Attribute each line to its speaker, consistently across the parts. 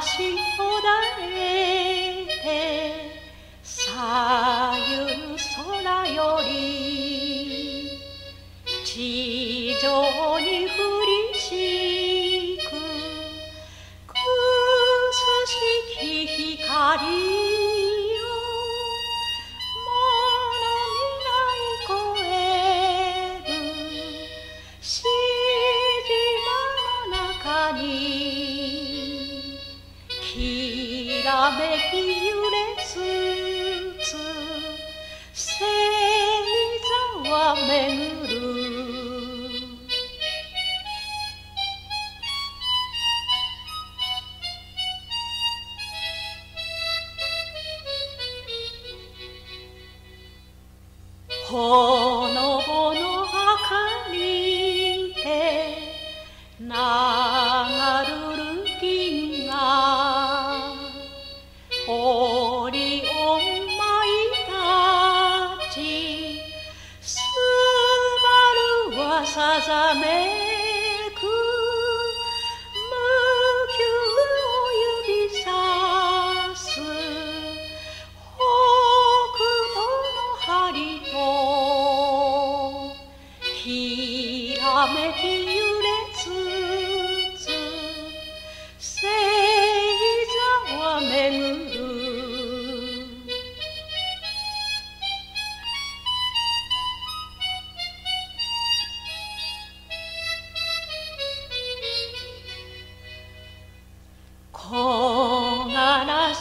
Speaker 1: しをだえてさゆる空より地上に降りしくくすしき光めき揺れつつ星座は巡る。ほのぼさざめく無休を指さす北斗の針ときらめき揺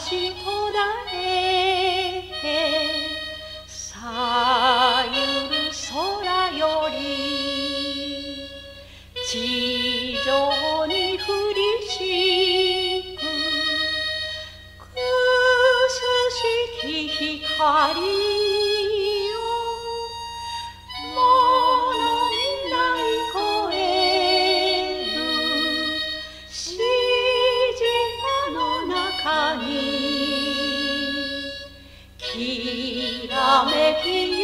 Speaker 1: し途絶えさゆる空より地上に降りしくくすしき光きらめき